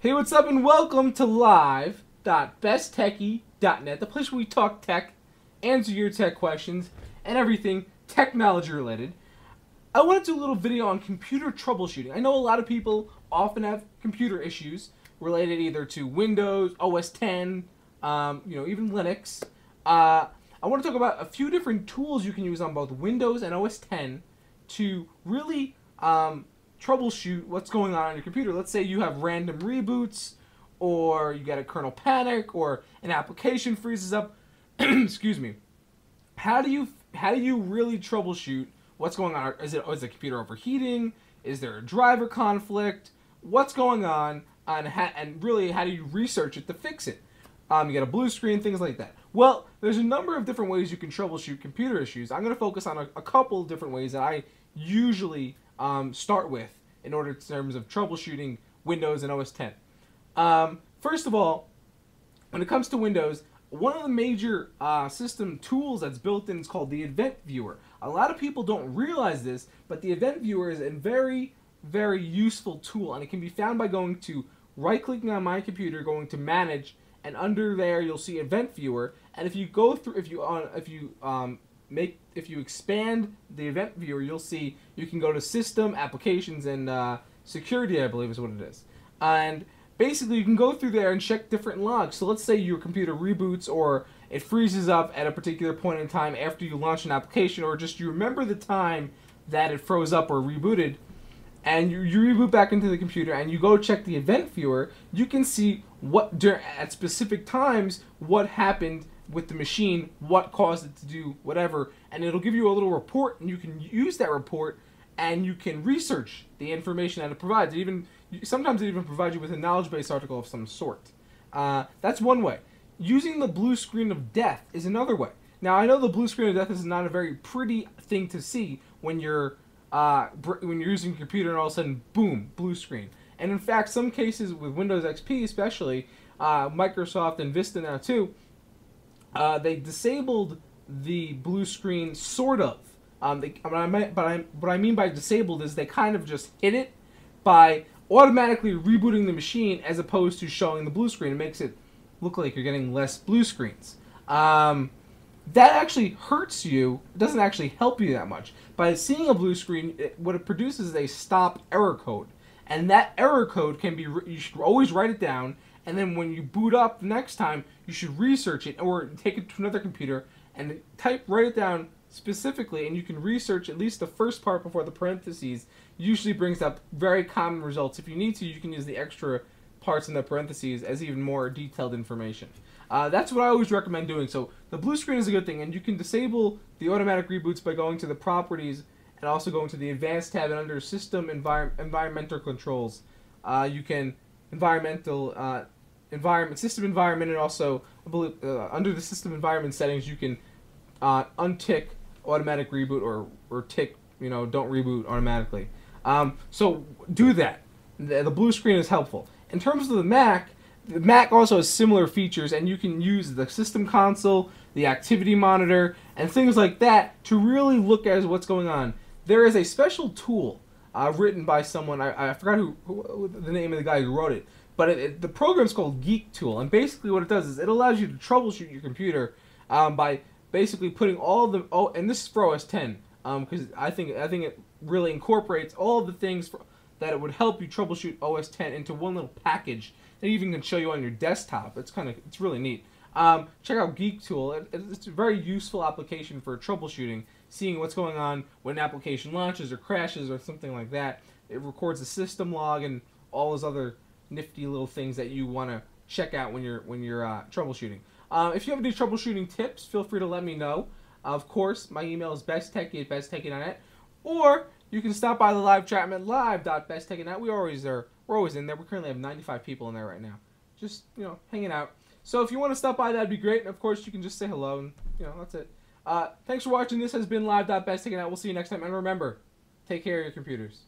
Hey, what's up, and welcome to live.besttechie.net, the place where we talk tech, answer your tech questions, and everything technology related. I want to do a little video on computer troubleshooting. I know a lot of people often have computer issues related either to Windows, OS 10, um, you know, even Linux. Uh, I want to talk about a few different tools you can use on both Windows and OS 10 to really um, troubleshoot what's going on on your computer. Let's say you have random reboots, or you get a kernel panic, or an application freezes up. Excuse me. How do you how do you really troubleshoot what's going on? Is it is the computer overheating? Is there a driver conflict? What's going on? And, and really, how do you research it to fix it? Um, you get a blue screen, things like that. Well, there's a number of different ways you can troubleshoot computer issues. I'm going to focus on a, a couple different ways that I usually um, start with in order in terms of troubleshooting Windows and OS 10. Um, first of all, when it comes to Windows, one of the major uh, system tools that's built in is called the Event Viewer. A lot of people don't realize this, but the Event Viewer is a very, very useful tool, and it can be found by going to right-clicking on my computer, going to Manage, and under there you'll see Event Viewer. And if you go through, if you on, if you um, make if you expand the event viewer, you'll see you can go to System, Applications, and uh, Security. I believe is what it is. And basically, you can go through there and check different logs. So let's say your computer reboots or it freezes up at a particular point in time after you launch an application, or just you remember the time that it froze up or rebooted, and you, you reboot back into the computer and you go check the event viewer, you can see what at specific times what happened with the machine what caused it to do whatever, and it'll give you a little report, and you can use that report and you can research the information that it provides. It even sometimes it even provides you with a knowledge base article of some sort. Uh, that's one way. Using the blue screen of death is another way. Now I know the blue screen of death is not a very pretty thing to see when you're uh, when you're using your computer and all of a sudden boom blue screen. And in fact, some cases with Windows XP especially, uh, Microsoft and Vista now too, uh, they disabled the blue screen sort of. Um, they, but, I but I, what I mean by disabled is they kind of just hit it by automatically rebooting the machine as opposed to showing the blue screen. It makes it look like you're getting less blue screens. Um, that actually hurts you. It doesn't actually help you that much. By seeing a blue screen, it, what it produces is a stop error code. And that error code can be, you should always write it down and then when you boot up the next time, you should research it or take it to another computer and type write it down specifically, and you can research at least the first part before the parentheses. Usually brings up very common results. If you need to, you can use the extra parts in the parentheses as even more detailed information. Uh, that's what I always recommend doing. So the blue screen is a good thing, and you can disable the automatic reboots by going to the properties and also going to the advanced tab and under system envir environmental controls. Uh, you can environmental uh, environment, system environment, and also uh, under the system environment settings, you can uh, untick automatic reboot or or tick you know don't reboot automatically. Um, so do that. The, the, blue screen is helpful. In terms of the Mac, the Mac also has similar features, and you can use the system console, the activity monitor, and things like that to really look at what's going on. There is a special tool uh, written by someone. I, I forgot who, who the name of the guy who wrote it but it, it, the program's called Geek Tool, and basically what it does is it allows you to troubleshoot your computer um, by basically putting all the oh, and this is for OS 10 because um, I think I think it really incorporates all the things for, that it would help you troubleshoot OS 10 into one little package that even can show you on your desktop. It's kind of it's really neat. Um, check out Geek Tool. It, it's a very useful application for troubleshooting, seeing what's going on when an application launches or crashes or something like that. It records the system log and all those other nifty little things that you want to check out when you're when you're uh, troubleshooting. Uh, if you have any troubleshooting tips, feel free to let me know. Of course, my email is besttechie at besttechie.net, or you can stop by the live chat at live.besttechie.net. We always are. We're always in there. We currently have 95 people in there right now, just you know, hanging out. So if you want to stop by, that'd be great. And of course, you can just say hello, and you know, that's it. Uh, thanks for watching. This has been live.besttechie.net. We'll see you next time, and remember, take care of your computers.